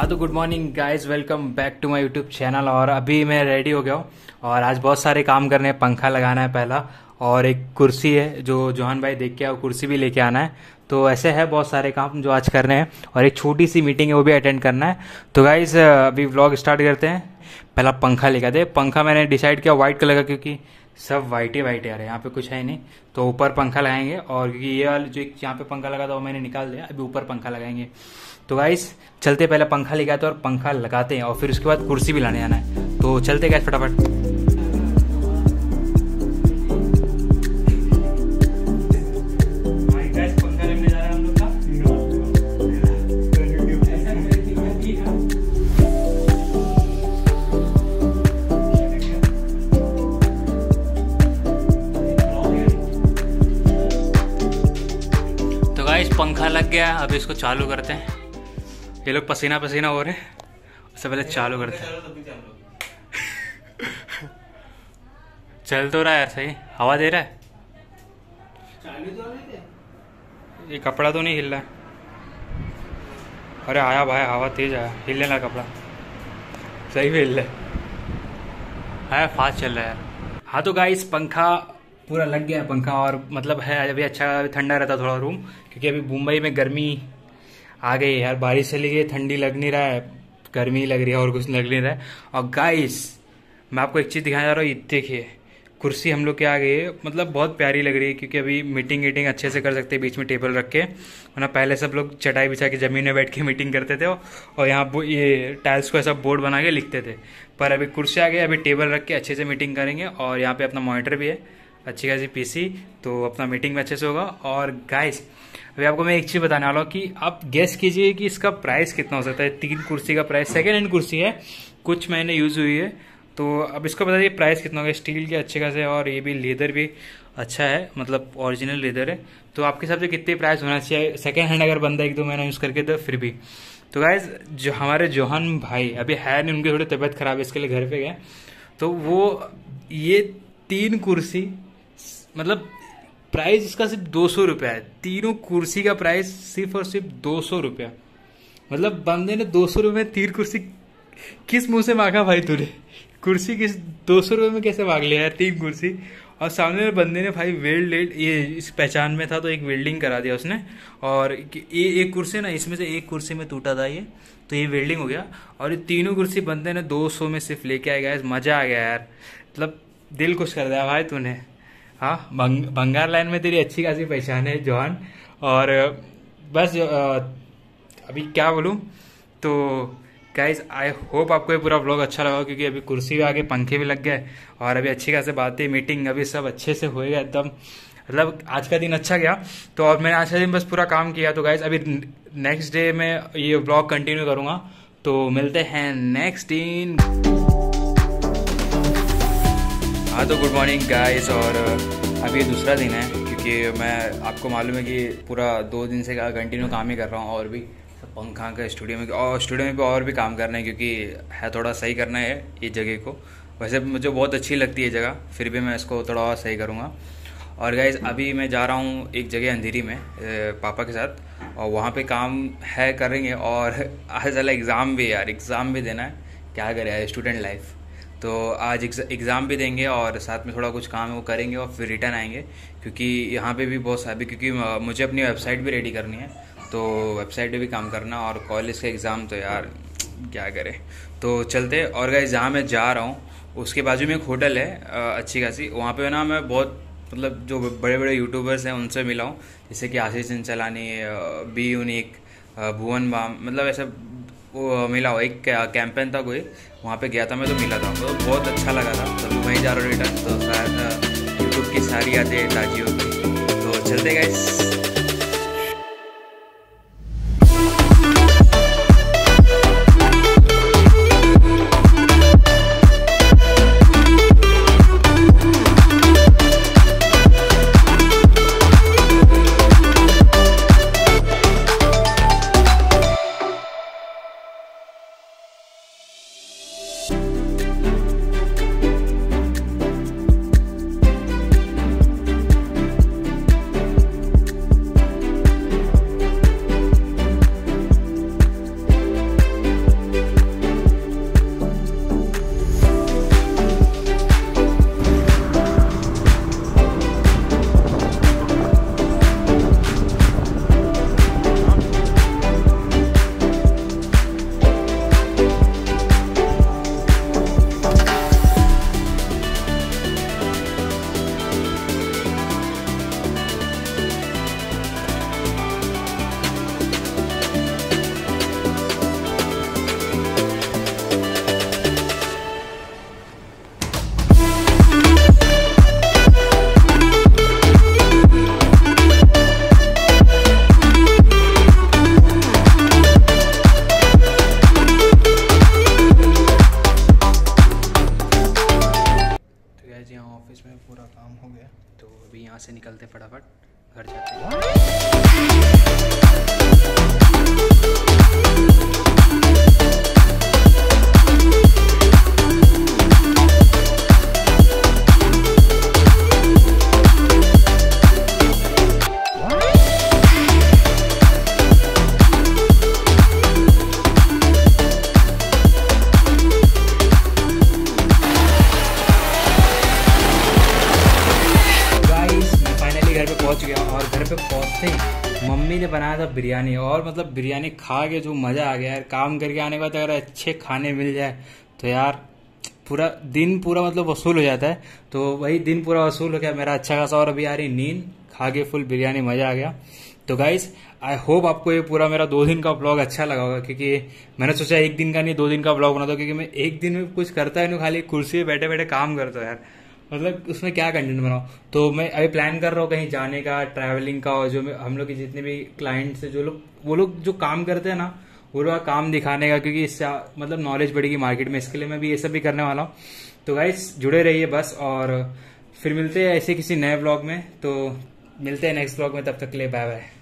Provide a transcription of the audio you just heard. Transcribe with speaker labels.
Speaker 1: हाँ तो good morning guys welcome back to my YouTube channel और अभी मैं रेडी हो गया हूँ। और आज बहुत सारे काम करने हैं। पंखा लगाना है पहला। और एक कुर्सी है जो जोहान भाई देख के आओ। कुर्सी भी लेके आना है। तो ऐसे है बहुत सारे काम जो आज करने हैं। और एक छोटी सी मीटिंग है, वो भी अटेंड करना है। तो गाइज़ अभी व्लॉग स्टार्ट करते हैं। पहला पंखा लेकर दे पंखा मैंने डिसाइड किया व्हाइट कलर का क्योंकि सब वाइट ही वाइट है। यहाँ पे कुछ है नहीं। तो ऊपर पंखा लगाएँगे। और क्योंकि ये वाला जो यहाँ पे पंखा लगा था, वो मैंने निकाल दिया। अभी ऊपर पंखा लगाएँगे। तो गाइस चलते पहले पंखा लेके आते हैं और पंखा लगाते हैं और फिर उसके बाद कुर्सी भी लाने आना है। तो चलते गए फटाफट। तो गाइस पंखा लग गया अब इसको चालू करते हैं। ये लोग पसीना पसीना हो रहे उससे पहले चालू करते हैं। चल तो रहा है सही। हवा दे रहा है? ये कपड़ा तो नहीं हिल रहा अरे आया भाई, हवा तेज आया। हिलने लगा कपड़ा। सही भी हिल रहा है। है फास्ट चल रहा है यार। हाँ तो गाइस पंखा पूरा लग गया है, पंखा। और मतलब है, अभी अच्छा ठंडा रहता थोड़ा रूम क्योंकि अभी मुंबई में गर्मी आ गई यार, बारिश चली गई, ठंडी लग नहीं रहा है, गर्मी लग रही है, और कुछ लग नहीं रहा है। और गाइस मैं आपको एक चीज़ दिखाने जा रहा हूँ, ये देखिए, कुर्सी हम लोग के आ गई है मतलब बहुत प्यारी लग रही है, क्योंकि अभी मीटिंग वीटिंग अच्छे से कर सकते हैं, बीच में टेबल रख के। वरना पहले सब लोग चटाई बिछा के ज़मीन में बैठ के मीटिंग करते थे, और यहाँ ये टाइल्स को ऐसा बोर्ड बना के लिखते थे। पर अभी कुर्सी आ गई, अभी टेबल रख के अच्छे से मीटिंग करेंगे, और यहाँ पे अपना मॉनिटर भी है। अच्छी खासी पीसी तो अपना मीटिंग में अच्छे से होगा। और गाइस अभी आपको मैं एक चीज़ बताने वाला हूँ कि आप गेस कीजिए कि इसका प्राइस कितना हो सकता है। तीन कुर्सी का प्राइस सेकेंड हैंड कुर्सी है। कुछ महीने यूज़ हुई है। तो अब इसको बता दीजिए प्राइस कितना होगा? स्टील के अच्छे खासे और ये भी लेदर भी अच्छा है मतलब ओरिजिनल लेदर है। तो आपके हिसाब से कितने प्राइस होना चाहिए? सेकेंड हैंड अगर बंदा एक दो महीना यूज़ करके तो फिर भी। तो गाइज़ जो हमारे जोहान भाई, अभी है नहीं, उनकी थोड़ी तबीयत खराब है, इसके लिए घर पे गए। तो वो ये तीन कुर्सी मतलब प्राइस इसका सिर्फ़ दो सौ रुपया है। तीनों कुर्सी का प्राइस सिर्फ़ और सिर्फ़ दो सौ रुपया। मतलब बंदे ने दो सौ रुपये तीन कुर्सी किस मुँह से मांगा भाई तूने? कुर्सी किस, दो सौ रुपये में कैसे मांग लिया यार तीन कुर्सी? और सामने में बंदे ने भाई वेल्ड, ये इस पहचान में था तो एक वेल्डिंग करा दिया उसने। और ये एक कुर्सी ना, इसमें से एक कुर्सी में टूटा था ये। तो ये वेल्डिंग हो गया। और ये तीनों कुर्सी बंदे ने दो सौ में सिर्फ़ लेके आ गया मज़ा आ गया यार। मतलब दिल खुश कर दिया भाई तूने। हाँ बंग, बंगार लाइन में तेरी अच्छी खासी पहचान है जॉन। और बस अभी क्या बोलूँ? तो गाइज़ आई होप आपको ये पूरा ब्लॉग अच्छा लगा क्योंकि अभी कुर्सी भी आगे पंखे भी लग गए और अभी अच्छी खासी बातें मीटिंग अभी सब अच्छे से होएगा एकदम। मतलब आज का दिन अच्छा गया तो और मैंने आज का दिन बस पूरा काम किया तो गाइज़ अभी नेक्स्ट डे में ये ब्लॉग कंटिन्यू करूँगा तो मिलते हैं नेक्स्ट दिन। हाँ तो गुड मॉर्निंग गाइस और अभी दूसरा दिन है, क्योंकि मैं, आपको मालूम है कि पूरा दो दिन से कंटिन्यू काम ही कर रहा हूँ, और भी पंखा का स्टूडियो में, और स्टूडियो में भी और भी काम करना है, क्योंकि है थोड़ा सही करना है ये जगह को। वैसे मुझे बहुत अच्छी लगती है जगह, फिर भी मैं इसको थोड़ा और सही करूँगा। और गाइज़ अभी मैं जा रहा हूँ एक जगह अंधेरी में पापा के साथ, और वहाँ पे काम है करेंगे, और आज वाला एग्ज़ाम भी यार एग्ज़ाम भी देना है, क्या करें स्टूडेंट लाइफ तो आज एग्ज़ाम भी देंगे और साथ में थोड़ा कुछ काम है वो करेंगे और फिर रिटर्न आएँगे। क्योंकि यहाँ पे भी बहुत सारे, क्योंकि मुझे अपनी वेबसाइट भी रेडी करनी है। तो वेबसाइट पे भी काम करना और कॉलेज का एग्ज़ाम तो यार, क्या करें। तो चलते और गए जहाँ मैं जा रहा हूँ, उसके बाजू में एक होटल है अच्छी खासी। वहाँ पे ना मैं बहुत मतलब जो बड़े बड़े यूट्यूबर्स हैं, उनसे मिला हूँ। जैसे कि आशीष चलानी बी यूनिक भुवन बाम मतलब ऐसे वो मिला हुआ एक कैंपेन था कोई, वहाँ पे गया था मैं तो मिला था। तो बहुत अच्छा लगा था तो वहीं जा रहा हूँ रिटर्न तो शायद यूट्यूब की सारी यादें ताजी हो गई तो चलते गए गाइज़ यहाँ ऑफ़िस में
Speaker 2: पूरा काम हो गया।
Speaker 1: तो अभी यहाँ से निकलते फटाफट घर जाते हैं। ने बनाया था बिरयानी और मतलब बिरयानी खा के जो मज़ा आ गया यार, काम करके आने के बाद अगर अच्छे खाने मिल जाए तो यार पूरा दिन पूरा मतलब वसूल हो जाता है। तो वही दिन पूरा वसूल हो गया, मेरा अच्छा खासा और अभी आ रही नींद, खा के फुल बिरयानी मज़ा आ गया। तो गाइस आई होप आपको ये पूरा मेरा दो दिन का ब्लॉग अच्छा लगा होगा, क्योंकि मैंने सोचा एक दिन का नहीं, दो दिन का ब्लॉग बना दो क्योंकि मैं एक दिन में कुछ करता ही नहीं, खाली कुर्सी पे बैठे बैठे काम करता हूँ यार। मतलब उसमें क्या कंटेंट बनाओ तो मैं अभी प्लान कर रहा हूँ कहीं जाने का ट्रैवलिंग का और जो हम लोग के जितने भी क्लाइंट्स जो लोग वो लोग जो काम करते हैं ना, वो लोग काम दिखाने का, क्योंकि इससे मतलब नॉलेज बढ़ेगी मार्केट में। इसके लिए मैं भी ये सब भी करने वाला हूँ। तो गाइस जुड़े रहिए बस और फिर मिलते हैं ऐसे किसी नए ब्लॉग में। तो मिलते हैं नेक्स्ट ब्लॉग में, तब तक के लिए बाय बाय